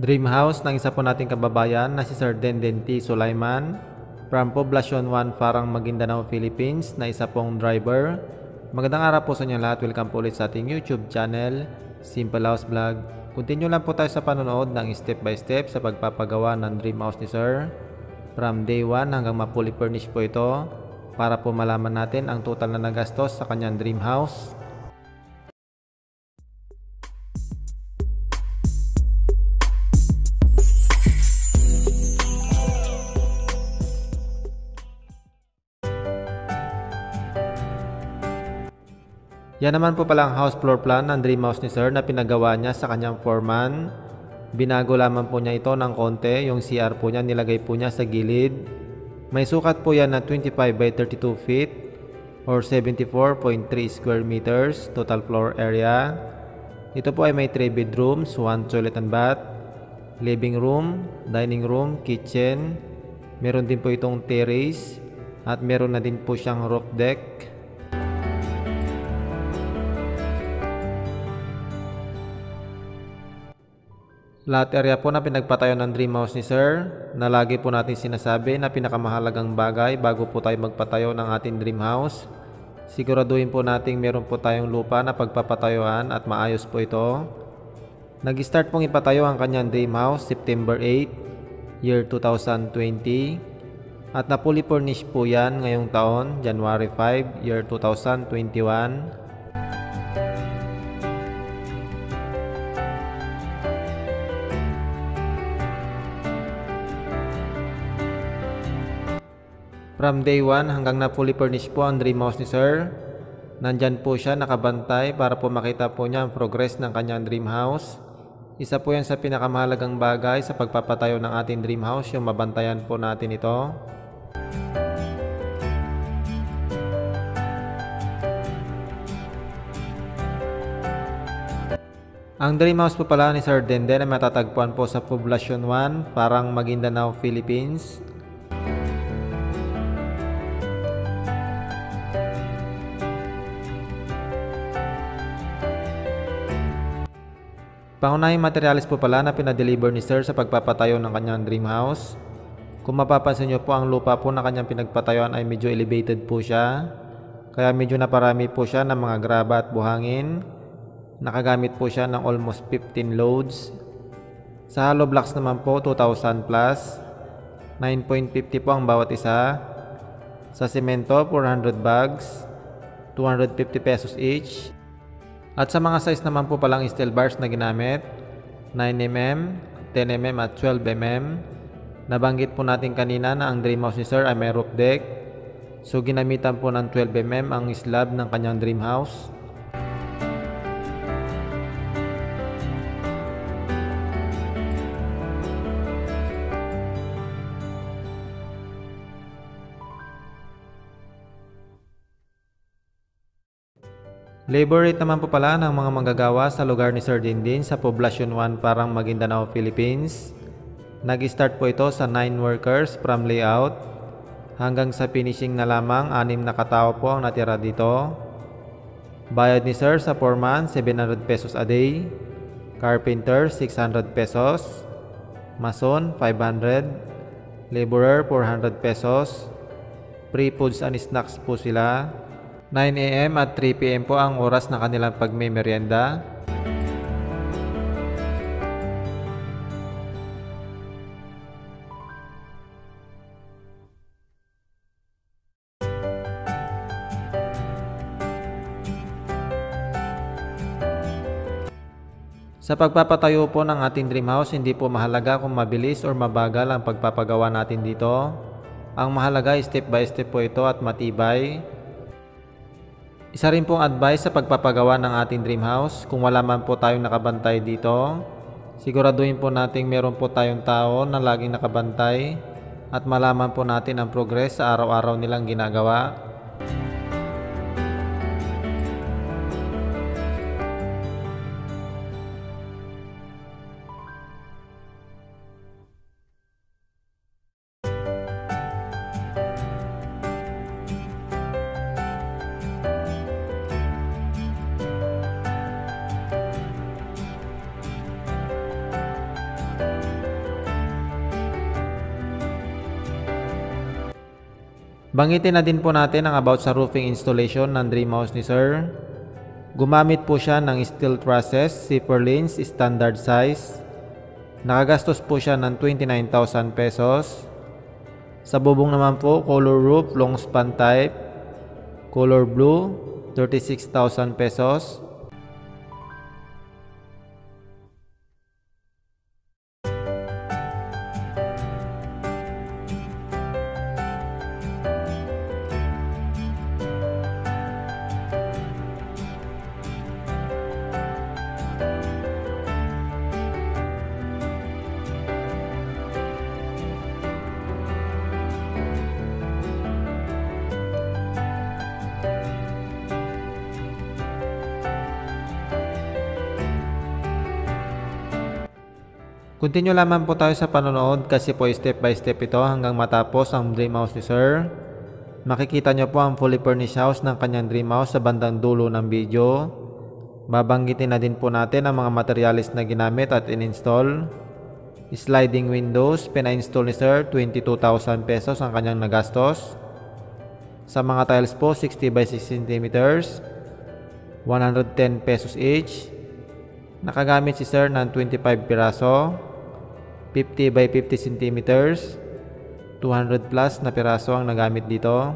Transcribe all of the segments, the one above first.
Dream house ng isa po nating kababayan na si Sir Denden T. Sulaiman from Poblacion 1, Farang Maguindanao, Philippines na isa pong driver. Magandang araw po sa inyo lahat. Welcome po ulit sa ating YouTube channel, Simple House Vlog. Continue lang po tayo sa panonood ng step by step sa pagpapagawa ng dream house ni Sir. From day 1 hanggang mapuli furnish po ito para po malaman natin ang total na nagastos sa kanyang dream house. Yan naman po palang house floor plan ng dream house ni Sir na pinagawa niya sa kanyang foreman. Binago lamang po niya ito ng konti. Yung CR po niya nilagay po niya sa gilid. May sukat po yan na 25 by 32 feet or 74.3 square meters total floor area. Ito po ay may 3 bedrooms, 1 toilet and bath, living room, dining room, kitchen. Meron din po itong terrace at meron na din po siyang roof deck. Lot area po na pinagpatayo ng dream house ni Sir na lagi po natin sinasabi na pinakamahalagang bagay bago po tayo magpatayo ng ating dream house. Siguraduhin po natin meron po tayong lupa na pagpapatayuan at maayos po ito. Nag-start pong ipatayo ang kanyang dream house September 8, year 2020 at napuli furnish po yan ngayong taon, January 5, year 2021. From day 1 hanggang na fully furnished po ang dream house ni Sir. Nandyan po siya nakabantay para po makita po niya ang progress ng kanyang dream house. Isa po yan sa pinakamahalagang bagay sa pagpapatayo ng ating dream house, yung mabantayan po natin ito. Ang dream house po pala ni Sir Denden ay matatagpuan po sa Poblacion 1, parang Maguindanao, Philippines. Pangunahing materialis po pala na pinadeliver ni Sir sa pagpapatayo ng kanyang dream house. Kung mapapansin nyo po ang lupa po na kanyang pinagpatayuan ay medyo elevated po siya. Kaya medyo naparami po siya ng mga graba at buhangin. Nakagamit po siya ng almost 15 loads. Sa hollow blocks naman po 2,000 plus. 9.50 po ang bawat isa. Sa semento 400 bags. 250 pesos each. At sa mga size naman po palang steel bars na ginamit, 9mm, 10mm at 12mm. Nabanggit po natin kanina na ang dream house ni Sir ay may roof deck. So ginamitan po ng 12mm ang slab ng kanyang dream house. Labor rate naman po pala ng mga manggagawa sa lugar ni Sir Dindin sa Poblacion 1 parang Maguindanao, Philippines. Nag-start po ito sa 9 workers from layout hanggang sa finishing na lamang 6 na katao po ang natira dito. Bayad ni Sir sa foreman 700 pesos a day, carpenter 600 pesos, mason 500, laborer 400 pesos, free foods and snacks po sila 9am at 3pm po ang oras na kanilang pagmimerienda. Sa pagpapatayo po ng ating dream house, hindi po mahalaga kung mabilis or mabagal ang pagpapagawa natin dito. Ang mahalaga step by step po ito at matibay. Isa rin pong advice sa pagpapagawa ng ating dream house, kung wala man po tayong nakabantay dito, siguraduhin po natin meron po tayong tao na laging nakabantay at malaman po natin ang progress sa araw-araw nilang ginagawa. Bangitin na din po natin ang about sa roofing installation ng dream house ni Sir. Gumamit po siya ng steel trusses, zipper lanes, standard size. Nakagastos po siya ng 29,000 pesos. Sa bubong naman po, color roof, long span type, color blue, 36,000 pesos. Continue lamang po tayo sa panonood kasi po step by step ito hanggang matapos ang dream house ni Sir. Makikita nyo po ang fully furnished house ng kanyang dream house sa bandang dulo ng video. Babanggitin na din po natin ang mga materialis na ginamit at in-install. Sliding windows, pina-install ni Sir, 22,000 pesos ang kanyang nagastos. Sa mga tiles po, 60 by 6 cm, 110 pesos each. Nakagamit si Sir ng 25 piraso. 50 by 50 centimeters 200 plus na piraso ang nagamit dito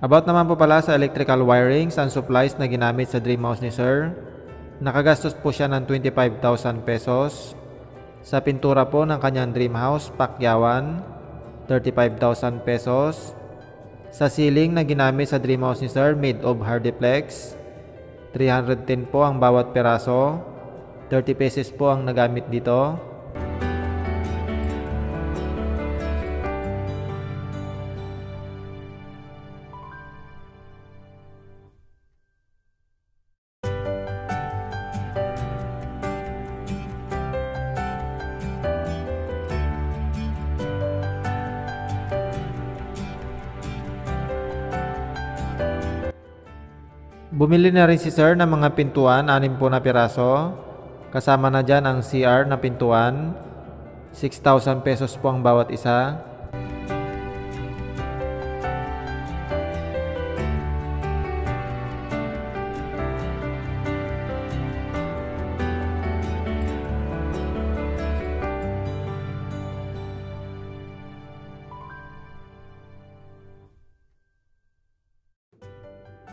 About naman po pala sa electrical wirings and supplies na ginamit sa dream house ni Sir. Nakagastos po siya ng 25,000 pesos. Sa pintura po ng kanyang dream house, Pakyawan, 35,000 pesos. Sa ceiling na ginamit sa dream house ni Sir, made of hardiplex, 310 po ang bawat peraso. 30 pesos po ang nagamit dito. Bumili na rin si Sir ng mga pintuan, anim po na piraso. Kasama na dyan ang CR na pintuan. 6,000 pesos po ang bawat isa.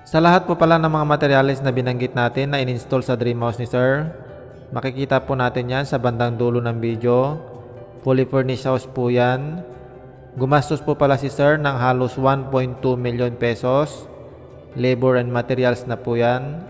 Sa lahat po pala ng mga materials na binanggit natin na in-install sa dream house ni Sir, makikita po natin yan sa bandang dulo ng video. Fully furnished house po yan. Gumastos po pala si Sir ng halos 1.2 million pesos. Labor and materials na po yan.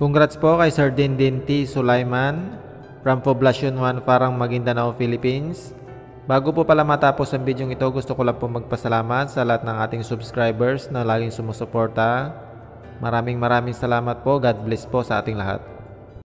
Congrats po kay Sir Dindin. Sulaiman from Poblacion 1, Parang Maguindanao, Philippines. Bago po pala matapos ang video ito, gusto ko lang po magpasalamat sa lahat ng ating subscribers na laging sumusuporta. Maraming maraming salamat po. God bless po sa ating lahat.